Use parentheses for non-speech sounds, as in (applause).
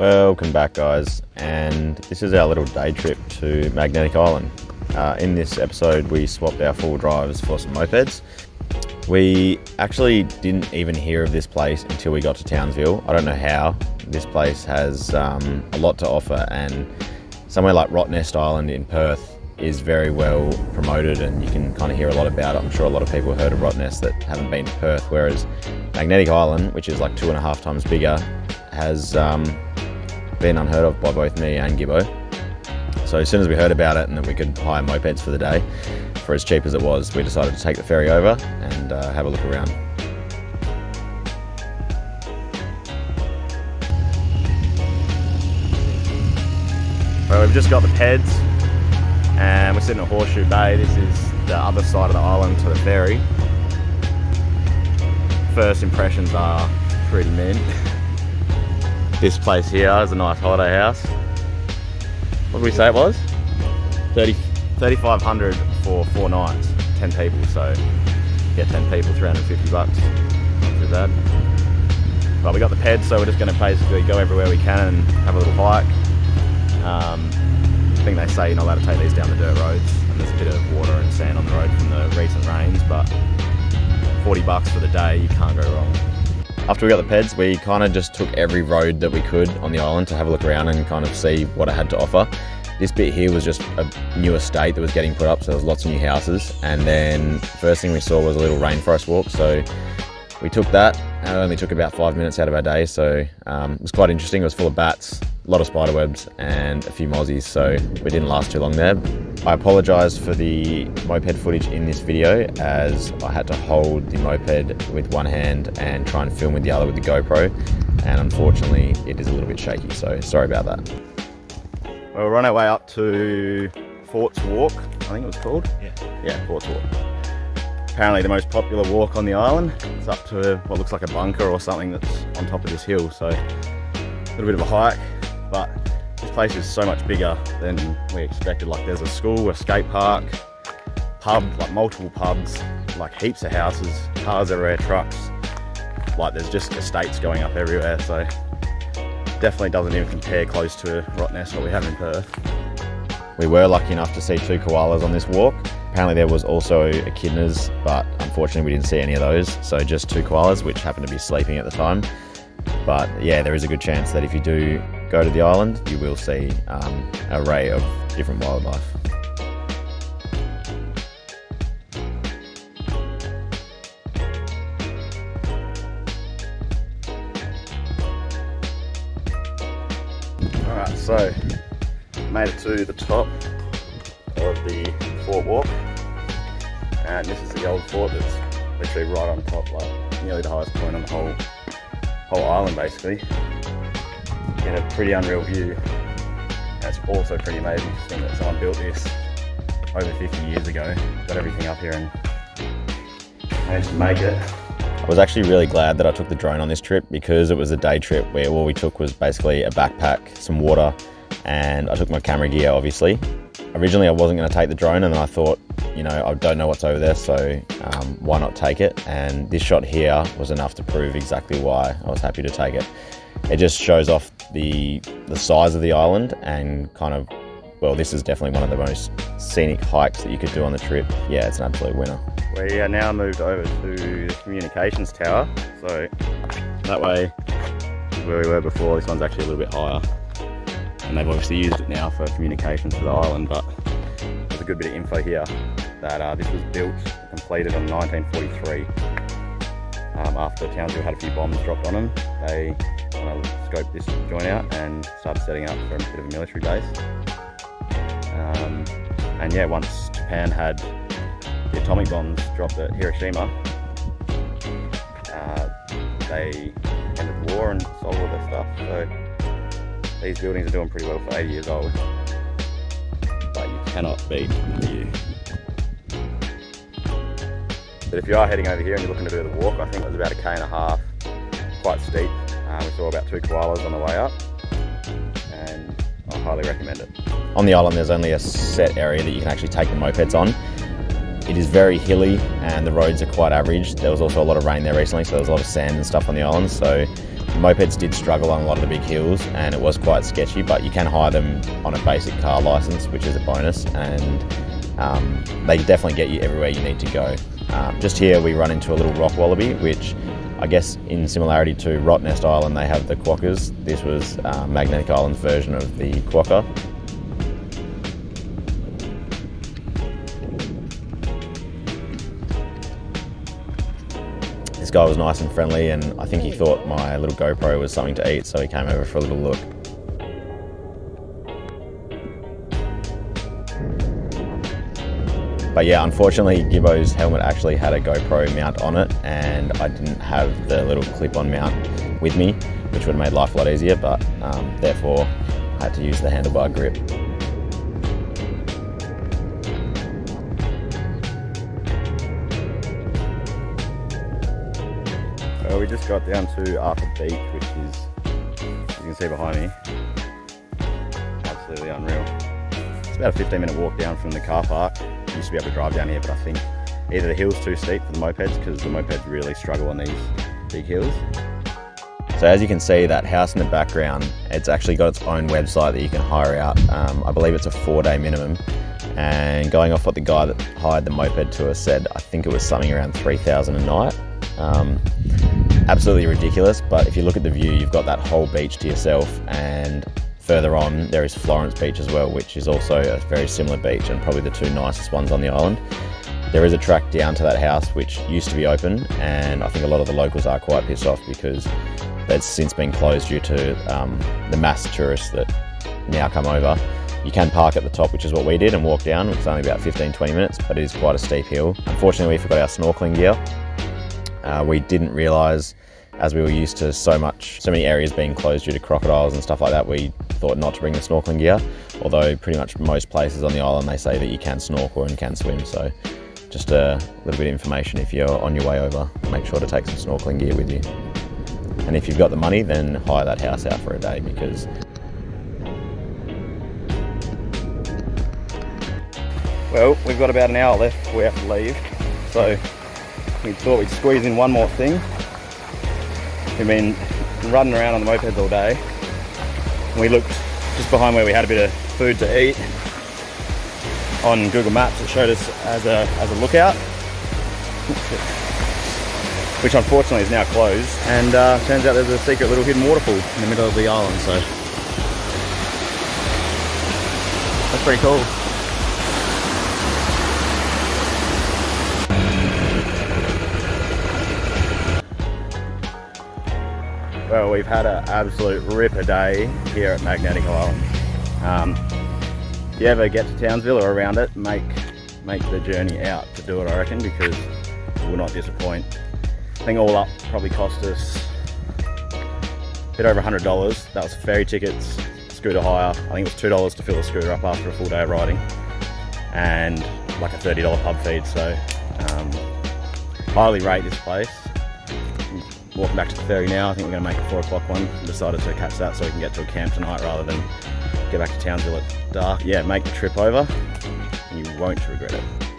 Welcome back guys and this is our little day trip to Magnetic Island. Uh, in this episode we swapped our four drives for some mopeds. We actually didn't even hear of this place until we got to Townsville. I don't know how. This place has um, a lot to offer and somewhere like Rottnest Island in Perth is very well promoted and you can kind of hear a lot about it. I'm sure a lot of people heard of Rottnest that haven't been to Perth, whereas Magnetic Island, which is like two and a half times bigger, has um, been unheard of by both me and Gibbo. So as soon as we heard about it and that we could hire mopeds for the day, for as cheap as it was, we decided to take the ferry over and uh, have a look around. Well, we've just got the PEDs and we're sitting at Horseshoe Bay. This is the other side of the island to the ferry. First impressions are pretty mint. (laughs) This place here is a nice holiday house. What did we say it was? 30, 3,500 for four nights, 10 people. So get 10 people, 350 bucks. Not too bad. But we got the PED, so we're just going to basically go everywhere we can and have a little hike. Um, I think they say you're not allowed to take these down the dirt roads, and there's a bit of water and sand on the road from the recent rains, but 40 bucks for the day, you can't go wrong. After we got the PEDs, we kind of just took every road that we could on the island to have a look around and kind of see what it had to offer. This bit here was just a new estate that was getting put up, so there was lots of new houses. And then first thing we saw was a little rainforest walk, so we took that. It only took about five minutes out of our day, so um, it was quite interesting. It was full of bats, a lot of spider webs, and a few mozzies, so we didn't last too long there. I apologise for the moped footage in this video, as I had to hold the moped with one hand and try and film with the other with the GoPro, and unfortunately, it is a little bit shaky. So sorry about that. Well, we're on our way up to Forts Walk, I think it was called. Yeah. Yeah, Forts Walk apparently the most popular walk on the island. It's up to what looks like a bunker or something that's on top of this hill, so a little bit of a hike, but this place is so much bigger than we expected. Like there's a school, a skate park, pub, like multiple pubs, like heaps of houses, cars everywhere, trucks. Like there's just estates going up everywhere, so definitely doesn't even compare close to Rottnest, what we have in Perth. We were lucky enough to see two koalas on this walk. Apparently there was also echidnas, but unfortunately we didn't see any of those. So just two koalas, which happened to be sleeping at the time. But yeah, there is a good chance that if you do go to the island, you will see um, an array of different wildlife. Alright, so made it to the top of the fort walk and this is the old fort that's literally right on top like nearly the highest point on the whole whole island basically get a pretty unreal view it's also pretty amazing to think that someone built this over 50 years ago got everything up here and managed to make it I was actually really glad that I took the drone on this trip because it was a day trip where all we took was basically a backpack, some water, and I took my camera gear obviously originally I wasn't going to take the drone and I thought, you know, I don't know what's over there, so um, why not take it? And this shot here was enough to prove exactly why I was happy to take it. It just shows off the, the size of the island and kind of, well, this is definitely one of the most scenic hikes that you could do on the trip. Yeah, it's an absolute winner. We are now moved over to the communications tower, so that way is where we were before, this one's actually a little bit higher and they've obviously used it now for communications for the island but there's a good bit of info here that uh, this was built completed in 1943 um, after Townsville had a few bombs dropped on them they kind of scoped this joint out and started setting up for a bit of a military base um, and yeah once Japan had the atomic bombs dropped at Hiroshima uh, they ended the war and sold all their stuff so these buildings are doing pretty well for 80 years old. But you cannot beat the. But if you are heading over here and you're looking to do the walk, I think it was about a K and a half, quite steep. Uh, we saw about two koalas on the way up and I highly recommend it. On the island there's only a set area that you can actually take the mopeds on. It is very hilly and the roads are quite average. There was also a lot of rain there recently so there was a lot of sand and stuff on the island so Mopeds did struggle on a lot of the big hills and it was quite sketchy, but you can hire them on a basic car license, which is a bonus, and um, they definitely get you everywhere you need to go. Um, just here we run into a little rock wallaby, which I guess in similarity to Rottnest Island, they have the quokkas. This was uh, Magnetic Island's version of the quokka. This guy was nice and friendly, and I think he thought my little GoPro was something to eat, so he came over for a little look. But yeah, unfortunately, Gibbo's helmet actually had a GoPro mount on it, and I didn't have the little clip-on mount with me, which would have made life a lot easier, but um, therefore I had to use the handlebar grip. Well, we just got down to Arthur Beach, which is, you can see behind me, absolutely unreal. It's about a 15 minute walk down from the car park. Used to be able to drive down here, but I think either the hill's too steep for the mopeds because the mopeds really struggle on these big hills. So as you can see, that house in the background, it's actually got its own website that you can hire out. Um, I believe it's a four day minimum. And going off what the guy that hired the moped to us said, I think it was something around 3,000 a night. Um, absolutely ridiculous, but if you look at the view, you've got that whole beach to yourself and further on there is Florence Beach as well, which is also a very similar beach and probably the two nicest ones on the island. There is a track down to that house which used to be open and I think a lot of the locals are quite pissed off because it's since been closed due to um, the mass tourists that now come over. You can park at the top, which is what we did, and walk down. It's only about 15 20 minutes, but it is quite a steep hill. Unfortunately, we forgot our snorkeling gear. Uh, we didn't realise, as we were used to so much, so many areas being closed due to crocodiles and stuff like that, we thought not to bring the snorkeling gear. Although pretty much most places on the island they say that you can snorkel and can swim. So just a little bit of information if you're on your way over, make sure to take some snorkeling gear with you. And if you've got the money, then hire that house out for a day because Well, we've got about an hour left we have to leave. So we thought we'd squeeze in one more thing. We've been running around on the mopeds all day. We looked just behind where we had a bit of food to eat. On Google Maps it showed us as a, as a lookout. Which unfortunately is now closed. And uh, turns out there's a secret little hidden waterfall in the middle of the island. So that's pretty cool. Well, we've had an absolute ripper day here at Magnetic Island. Um, if you ever get to Townsville or around it, make make the journey out to do it, I reckon, because it will not disappoint. I think all up probably cost us a bit over $100. That was ferry tickets, scooter hire. I think it was $2 to fill the scooter up after a full day of riding, and like a $30 pub feed. So, um, highly rate this place walking back to the ferry now. I think we're going to make a four o'clock one. Decided to catch that so we can get to a camp tonight rather than get back to Townsville at dark. Yeah, make the trip over. And you won't regret it.